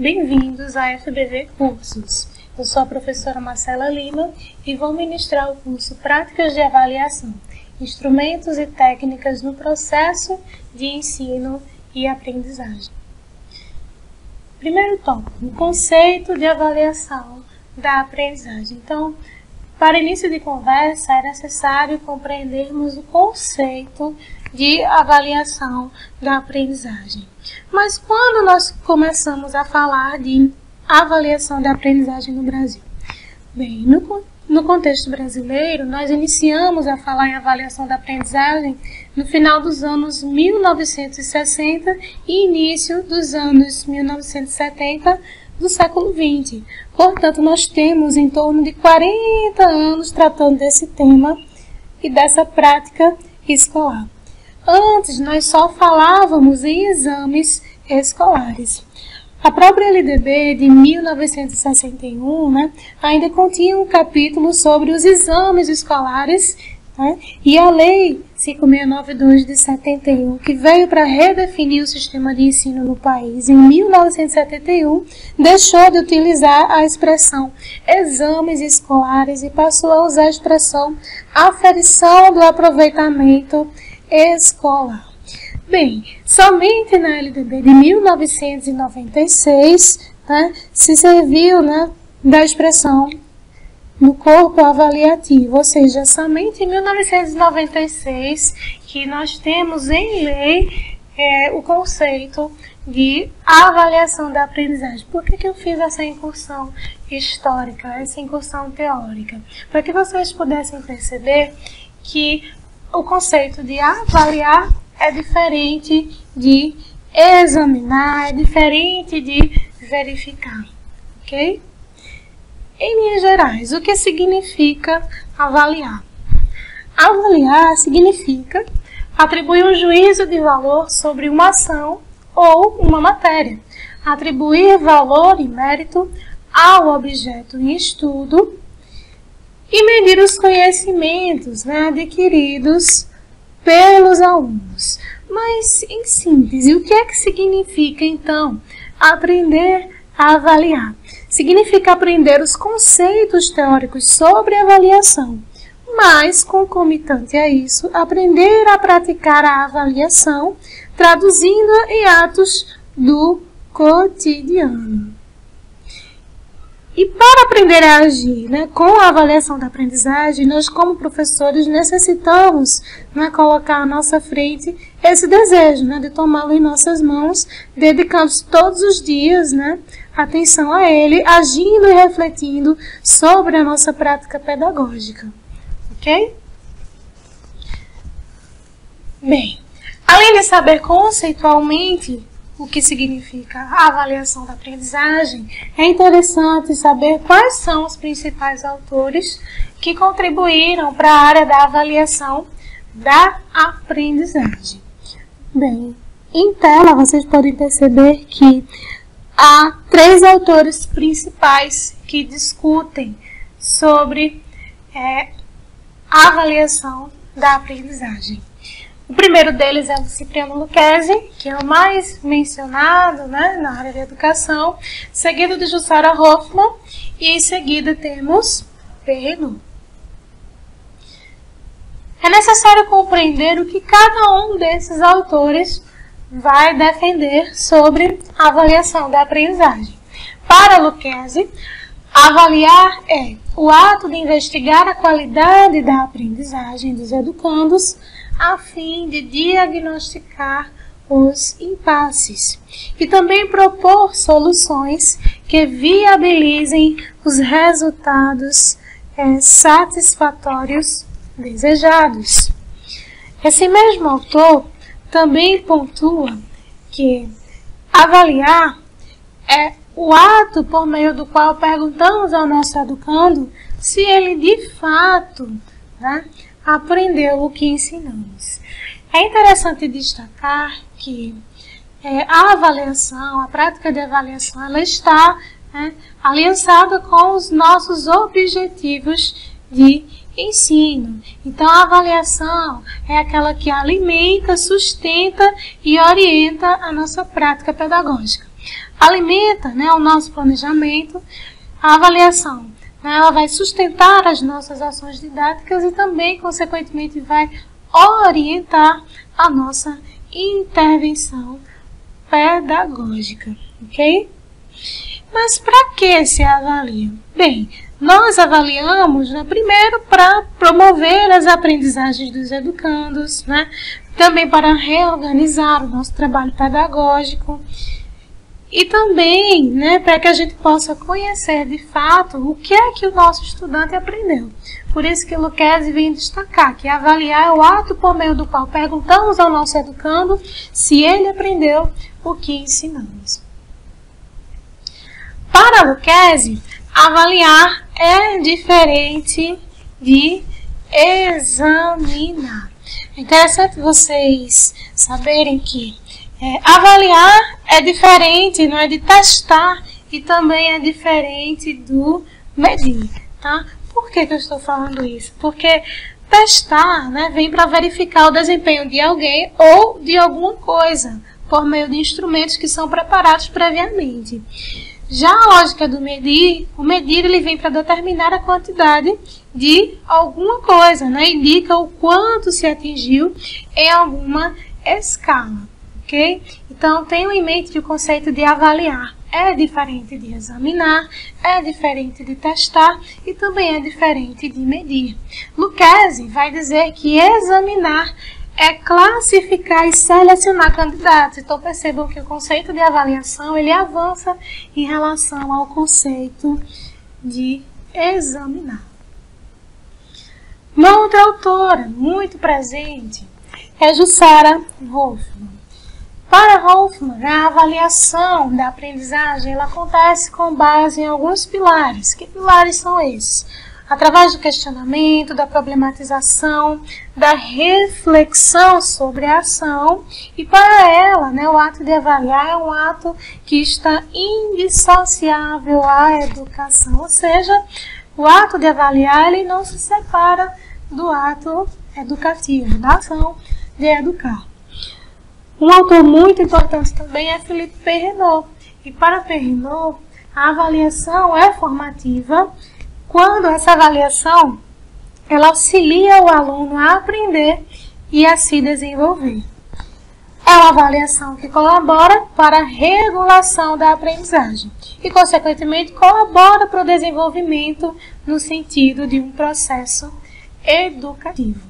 bem-vindos à FBV Cursos. Eu sou a professora Marcela Lima e vou ministrar o curso Práticas de Avaliação, Instrumentos e Técnicas no Processo de Ensino e Aprendizagem. Primeiro tópico, o conceito de avaliação da aprendizagem. Então, para início de conversa, é necessário compreendermos o conceito de avaliação da aprendizagem. Mas quando nós começamos a falar de avaliação da aprendizagem no Brasil? Bem, no, no contexto brasileiro, nós iniciamos a falar em avaliação da aprendizagem no final dos anos 1960 e início dos anos 1970 do século XX. Portanto, nós temos em torno de 40 anos tratando desse tema e dessa prática escolar. Antes, nós só falávamos em exames escolares. A própria LDB de 1961 né, ainda continha um capítulo sobre os exames escolares né, e a Lei 5692 de 71, que veio para redefinir o sistema de ensino no país em 1971, deixou de utilizar a expressão exames escolares e passou a usar a expressão aferição do aproveitamento escolar. Bem, somente na LDB de 1996 né, se serviu né, da expressão no corpo avaliativo, ou seja, somente em 1996 que nós temos em lei é, o conceito de avaliação da aprendizagem. Por que, que eu fiz essa incursão histórica, essa incursão teórica? Para que vocês pudessem perceber que o conceito de avaliar é diferente de examinar, é diferente de verificar, ok? Em linhas gerais, o que significa avaliar? Avaliar significa atribuir um juízo de valor sobre uma ação ou uma matéria, atribuir valor e mérito ao objeto em estudo e medir os conhecimentos né, adquiridos pelos alunos. Mas, em síntese, o que é que significa então aprender a avaliar? Significa aprender os conceitos teóricos sobre avaliação, mas, concomitante a isso, aprender a praticar a avaliação, traduzindo-a em atos do cotidiano. E para aprender a agir né, com a avaliação da aprendizagem, nós, como professores, necessitamos né, colocar à nossa frente esse desejo né, de tomá-lo em nossas mãos, dedicando todos os dias né, atenção a ele, agindo e refletindo sobre a nossa prática pedagógica. Ok? Bem, além de saber conceitualmente o que significa a avaliação da aprendizagem, é interessante saber quais são os principais autores que contribuíram para a área da avaliação da aprendizagem. Bem, em tela vocês podem perceber que há três autores principais que discutem sobre é, a avaliação da aprendizagem. O primeiro deles é o Cipriano Lucchesi, que é o mais mencionado né, na área da educação, seguido de Jussara Hoffmann, e em seguida temos Perrenu. É necessário compreender o que cada um desses autores vai defender sobre a avaliação da aprendizagem. Para Lucchesi, avaliar é o ato de investigar a qualidade da aprendizagem dos educandos a fim de diagnosticar os impasses e também propor soluções que viabilizem os resultados é, satisfatórios desejados. Esse mesmo autor também pontua que avaliar é o ato por meio do qual perguntamos ao nosso educando se ele de fato né, aprendeu o que ensinamos. É interessante destacar que é, a avaliação, a prática de avaliação, ela está né, aliançada com os nossos objetivos de ensino. Então, a avaliação é aquela que alimenta, sustenta e orienta a nossa prática pedagógica. alimenta né, o nosso planejamento, a avaliação ela vai sustentar as nossas ações didáticas e também, consequentemente, vai orientar a nossa intervenção pedagógica, ok? Mas para que se avalia? Bem, nós avaliamos, né, primeiro, para promover as aprendizagens dos educandos, né, também para reorganizar o nosso trabalho pedagógico e também né, para que a gente possa conhecer de fato o que é que o nosso estudante aprendeu. Por isso que Luquezzi vem destacar que avaliar é o ato por meio do qual perguntamos ao nosso educando se ele aprendeu o que ensinamos. Para Luquezzi, avaliar é diferente de examinar. É interessante vocês saberem que é, avaliar é diferente, não é de testar e também é diferente do medir, tá? Por que, que eu estou falando isso? Porque testar né, vem para verificar o desempenho de alguém ou de alguma coisa por meio de instrumentos que são preparados previamente. Já a lógica do medir, o medir ele vem para determinar a quantidade de alguma coisa, né? indica o quanto se atingiu em alguma escala. Ok? Então tenham em mente que o conceito de avaliar é diferente de examinar, é diferente de testar e também é diferente de medir. Lucchesi vai dizer que examinar é classificar e selecionar candidatos. Então percebam que o conceito de avaliação ele avança em relação ao conceito de examinar. Uma outra autora muito presente é Jussara Wolfman. Para Wolfman, a avaliação da aprendizagem ela acontece com base em alguns pilares. Que pilares são esses? através do questionamento, da problematização, da reflexão sobre a ação. E para ela, né, o ato de avaliar é um ato que está indissociável à educação, ou seja, o ato de avaliar ele não se separa do ato educativo, da ação de educar. Um autor muito importante também é Philippe Perrenot. E para Perrenot, a avaliação é formativa quando essa avaliação ela auxilia o aluno a aprender e a se desenvolver. É uma avaliação que colabora para a regulação da aprendizagem e, consequentemente, colabora para o desenvolvimento no sentido de um processo educativo.